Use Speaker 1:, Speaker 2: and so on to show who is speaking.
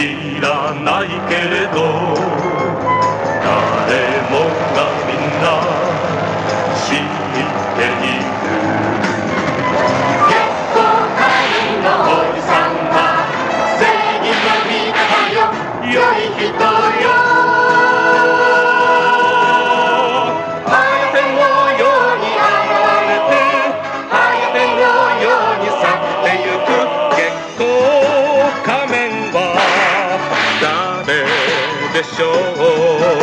Speaker 1: 知らないけれど。verde de show.